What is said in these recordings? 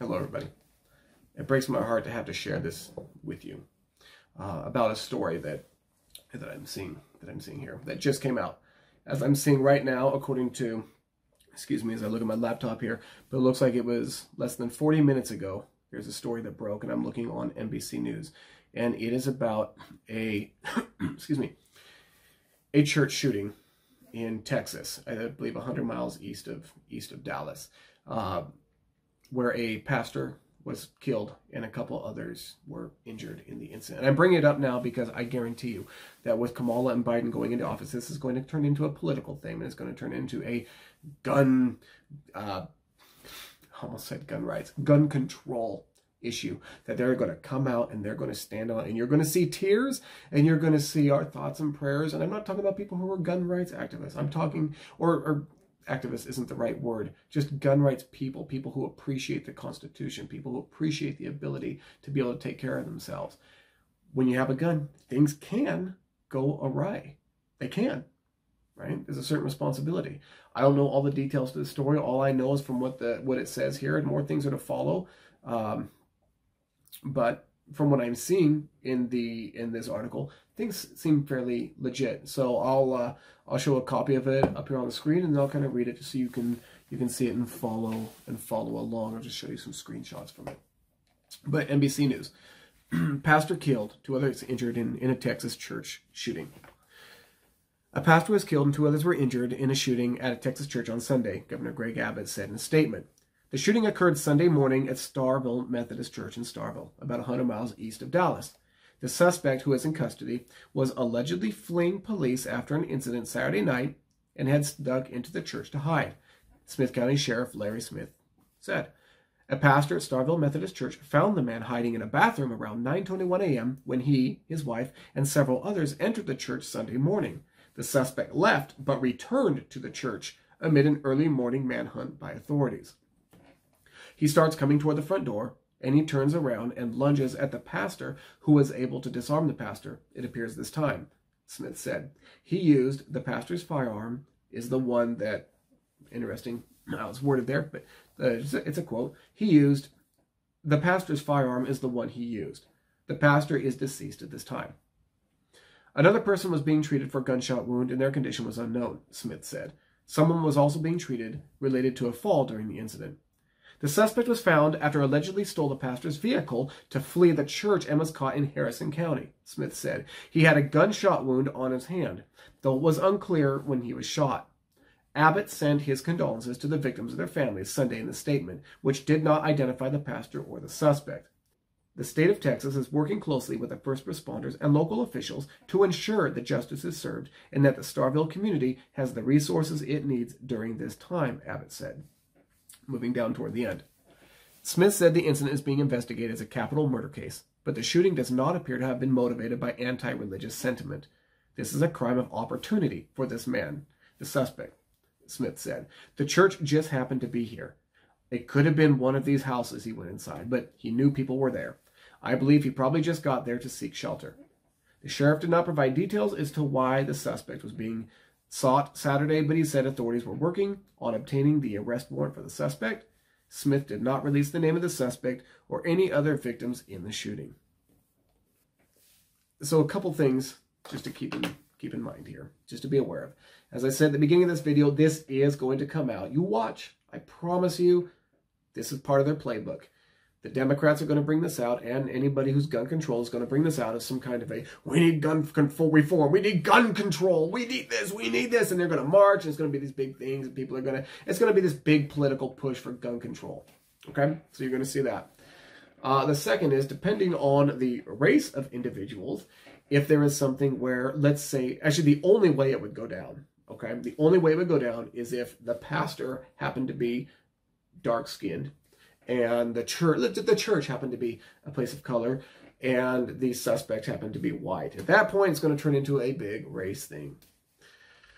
Hello, everybody. It breaks my heart to have to share this with you uh, about a story that that I'm seeing that I'm seeing here that just came out. As I'm seeing right now, according to, excuse me, as I look at my laptop here, but it looks like it was less than 40 minutes ago. There's a story that broke, and I'm looking on NBC News, and it is about a, excuse me, a church shooting in Texas, I believe 100 miles east of east of Dallas. Uh, where a pastor was killed and a couple others were injured in the incident. And I'm bringing it up now because I guarantee you that with Kamala and Biden going into office, this is going to turn into a political thing and it's going to turn into a gun, uh, almost said gun rights, gun control issue that they're going to come out and they're going to stand on. And you're going to see tears and you're going to see our thoughts and prayers. And i'm not talking about people who are gun rights activists. I'm talking or, or activist isn't the right word, just gun rights people, people who appreciate the Constitution, people who appreciate the ability to be able to take care of themselves. When you have a gun, things can go awry. They can, right? There's a certain responsibility. I don't know all the details to the story. All I know is from what the what it says here, and more things are to follow. Um, but from what I'm seeing in the in this article, things seem fairly legit. So I'll uh, I'll show a copy of it up here on the screen, and I'll kind of read it just so you can you can see it and follow and follow along. I'll just show you some screenshots from it. But NBC News: Pastor killed, two others injured in in a Texas church shooting. A pastor was killed and two others were injured in a shooting at a Texas church on Sunday, Governor Greg Abbott said in a statement. The shooting occurred Sunday morning at Starrville Methodist Church in Starrville, about 100 miles east of Dallas. The suspect, who is in custody, was allegedly fleeing police after an incident Saturday night and had snuck into the church to hide, Smith County Sheriff Larry Smith said. A pastor at Starrville Methodist Church found the man hiding in a bathroom around 9:21 a.m. when he, his wife, and several others entered the church Sunday morning. The suspect left but returned to the church amid an early morning manhunt by authorities. He starts coming toward the front door, and he turns around and lunges at the pastor, who was able to disarm the pastor, it appears this time, Smith said. He used the pastor's firearm, is the one that, interesting how it's worded there, but uh, it's, a, it's a quote. He used, the pastor's firearm is the one he used. The pastor is deceased at this time. Another person was being treated for a gunshot wound and their condition was unknown, Smith said. Someone was also being treated related to a fall during the incident. The suspect was found after allegedly stole the pastor's vehicle to flee the church and was caught in Harrison County, Smith said. He had a gunshot wound on his hand, though it was unclear when he was shot. Abbott sent his condolences to the victims and their families Sunday in the statement, which did not identify the pastor or the suspect. The state of Texas is working closely with the first responders and local officials to ensure that justice is served and that the Starrville community has the resources it needs during this time, Abbott said moving down toward the end. Smith said the incident is being investigated as a capital murder case, but the shooting does not appear to have been motivated by anti religious sentiment. This is a crime of opportunity for this man, the suspect, Smith said. The church just happened to be here. It could have been one of these houses he went inside, but he knew people were there. I believe he probably just got there to seek shelter. The sheriff did not provide details as to why the suspect was being sought Saturday, but he said authorities were working on obtaining the arrest warrant for the suspect. Smith did not release the name of the suspect or any other victims in the shooting. So a couple things just to keep in, keep in mind here, just to be aware of. As I said at the beginning of this video, this is going to come out. You watch. I promise you, this is part of their playbook. The Democrats are going to bring this out, and anybody who's gun control is going to bring this out as some kind of a we need gun control reform, we need gun control, we need this, we need this, and they're going to march, and it's going to be these big things, and people are going to, it's going to be this big political push for gun control. Okay, so you're going to see that. Uh, the second is depending on the race of individuals, if there is something where, let's say, actually, the only way it would go down, okay, the only way it would go down is if the pastor happened to be dark skinned and the church the church happened to be a place of color and the suspect happened to be white. At that point it's going to turn into a big race thing.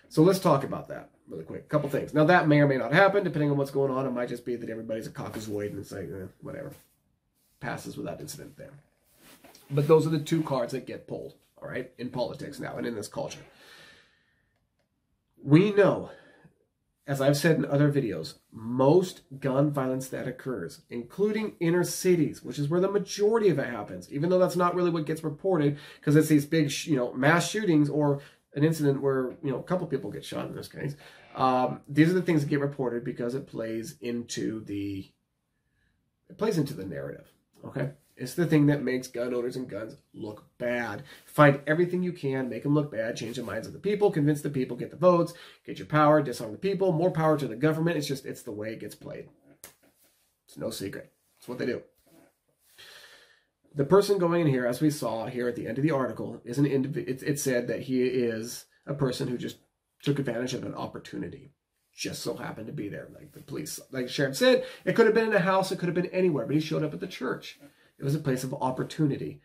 So let's talk about that really quick. A couple things. Now that may or may not happen depending on what's going on. It might just be that everybody's a caucasoid and it's like eh, whatever. Passes without incident there. But those are the two cards that get pulled all right in politics now and in this culture. We know as I've said in other videos, most gun violence that occurs, including inner cities, which is where the majority of it happens, even though that's not really what gets reported, because it's these big, you know, mass shootings or an incident where you know a couple people get shot in this case. Um, these are the things that get reported because it plays into the it plays into the narrative. Okay, it's the thing that makes gun owners and guns look bad. Find everything you can, make them look bad, change the minds of the people, convince the people, get the votes, get your power, disarm the people, more power to the government. It's just, it's the way it gets played. It's no secret. It's what they do. The person going in here, as we saw here at the end of the article, is an individual. It, it said that he is a person who just took advantage of an opportunity just so happened to be there. Like the police, like Sheriff said, it could have been in a house, it could have been anywhere, but he showed up at the church. It was a place of opportunity.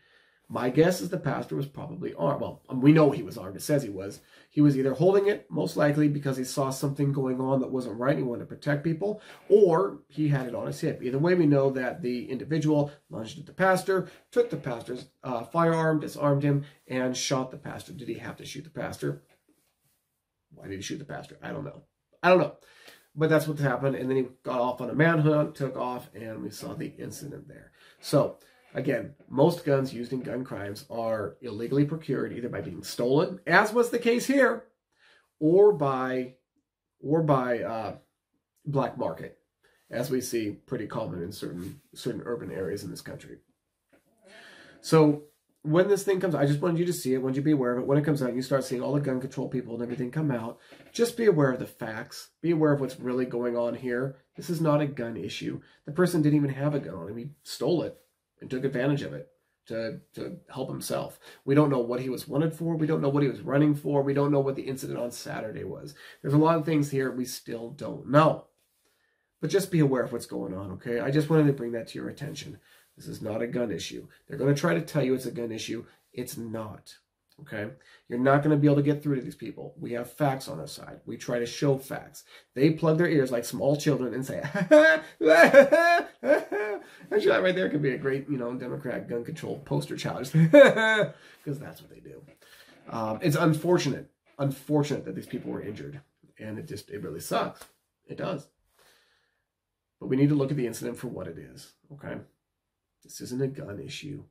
My guess is the pastor was probably armed. Well, we know he was armed. It says he was. He was either holding it, most likely because he saw something going on that wasn't right and he wanted to protect people, or he had it on his hip. Either way, we know that the individual lunged at the pastor, took the pastor's uh, firearm, disarmed him, and shot the pastor. Did he have to shoot the pastor? Why did he shoot the pastor? I don't know. I don't know. But that's what happened. And then he got off on a manhunt, took off, and we saw the incident there. So, again, most guns used in gun crimes are illegally procured either by being stolen, as was the case here, or by or by uh, black market, as we see pretty common in certain certain urban areas in this country. So when this thing comes, I just wanted you to see it. Wanted you to be aware of it. When it comes out, you start seeing all the gun control people and everything come out. Just be aware of the facts. Be aware of what's really going on here. This is not a gun issue. The person didn't even have a gun on him. He stole it and took advantage of it to, to help himself. We don't know what he was wanted for. We don't know what he was running for. We don't know what the incident on Saturday was. There's a lot of things here we still don't know. But just be aware of what's going on, okay? I just wanted to bring that to your attention. This is not a gun issue. They're going to try to tell you it's a gun issue. It's not. Okay? You're not going to be able to get through to these people. We have facts on our side. We try to show facts. They plug their ears like small children and say, actually, that right there could be a great, you know, Democrat gun control poster challenge because that's what they do. Um, it's unfortunate, unfortunate that these people were injured, and it just, it really sucks. It does. But we need to look at the incident for what it is, okay? This isn't a gun issue.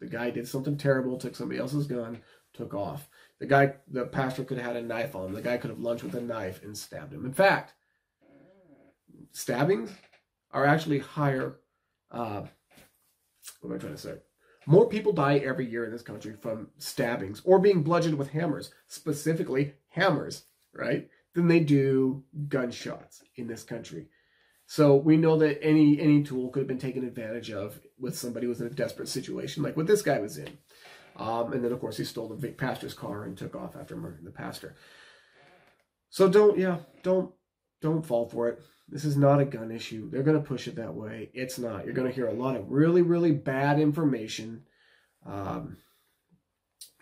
The guy did something terrible, took somebody else's gun, took off. The guy, the pastor could have had a knife on him. The guy could have lunged with a knife and stabbed him. In fact, stabbings are actually higher. Uh, what am I trying to say? More people die every year in this country from stabbings or being bludgeoned with hammers, specifically hammers, right? Than they do gunshots in this country. So we know that any any tool could have been taken advantage of with somebody who was in a desperate situation, like what this guy was in. Um, and then, of course, he stole the pastor's car and took off after murdering the pastor. So don't, yeah, don't, don't fall for it. This is not a gun issue. They're going to push it that way. It's not. You're going to hear a lot of really, really bad information. Um,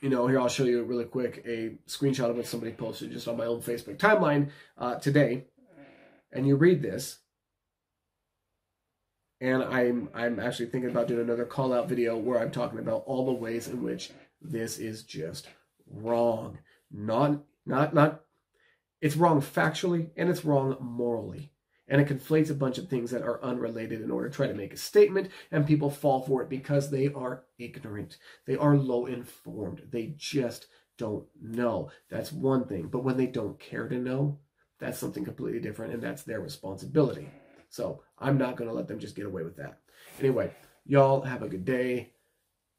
you know, here I'll show you really quick a screenshot of what somebody posted just on my own Facebook timeline uh, today. And you read this, and I'm I'm actually thinking about doing another call out video where I'm talking about all the ways in which this is just wrong. Not not not it's wrong factually and it's wrong morally. And it conflates a bunch of things that are unrelated in order to try to make a statement, and people fall for it because they are ignorant. They are low informed. They just don't know. That's one thing. But when they don't care to know, that's something completely different, and that's their responsibility. So I'm not going to let them just get away with that. Anyway, y'all have a good day.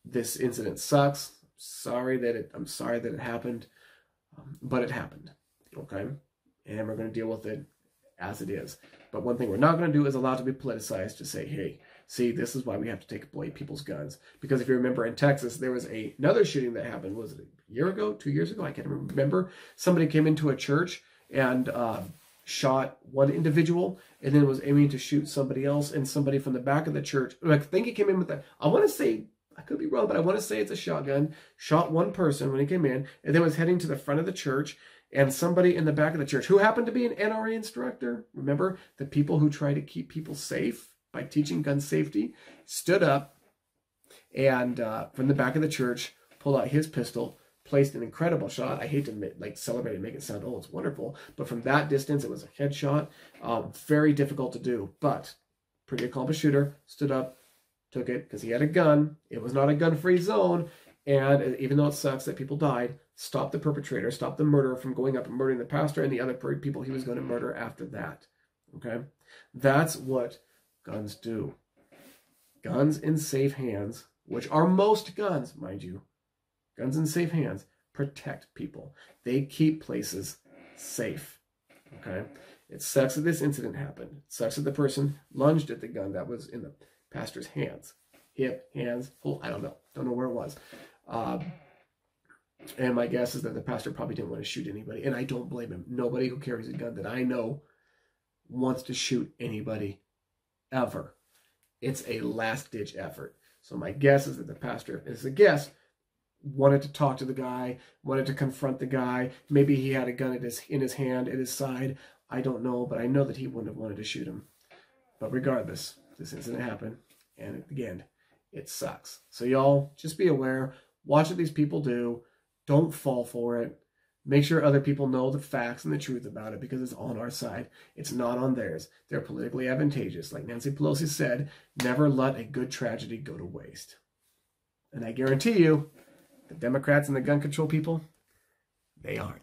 This incident sucks. Sorry that it, I'm sorry that it happened, um, but it happened. Okay. And we're going to deal with it as it is. But one thing we're not going to do is allow it to be politicized to say, hey, see, this is why we have to take away people's guns. Because if you remember in Texas, there was a, another shooting that happened. Was it a year ago, two years ago? I can't remember. Somebody came into a church and uh, shot one individual and then was aiming to shoot somebody else and somebody from the back of the church. I think he came in with that. I want to say, I could be wrong, but I want to say it's a shotgun. Shot one person when he came in and then was heading to the front of the church and somebody in the back of the church who happened to be an NRA instructor. Remember the people who try to keep people safe by teaching gun safety stood up and uh, from the back of the church pulled out his pistol, placed an incredible shot. I hate to like celebrate and make it sound, oh, it's wonderful. But from that distance, it was a headshot. Um, very difficult to do, but pretty accomplished shooter stood up, took it because he had a gun. It was not a gun-free zone. And even though it sucks that people died, stopped the perpetrator, stopped the murderer from going up and murdering the pastor and the other people he was going to murder after that. Okay? That's what guns do. Guns in safe hands, which are most guns, mind you, guns in safe hands protect people. They keep places safe. Okay? It sucks that this incident happened. It sucks that the person lunged at the gun that was in the pastor's hands. Hip, hands, full, I don't know. Don't know where it was. Um, and my guess is that the pastor probably didn't want to shoot anybody. And I don't blame him. Nobody who carries a gun that I know wants to shoot anybody ever. It's a last ditch effort. So my guess is that the pastor, is a guess, wanted to talk to the guy, wanted to confront the guy. Maybe he had a gun his, in his hand, at his side. I don't know, but I know that he wouldn't have wanted to shoot him. But regardless, this incident happened. And again, it sucks. So y'all, just be aware. Watch what these people do. Don't fall for it. Make sure other people know the facts and the truth about it because it's on our side. It's not on theirs. They're politically advantageous. Like Nancy Pelosi said, never let a good tragedy go to waste. And I guarantee you, the Democrats and the gun control people, they aren't.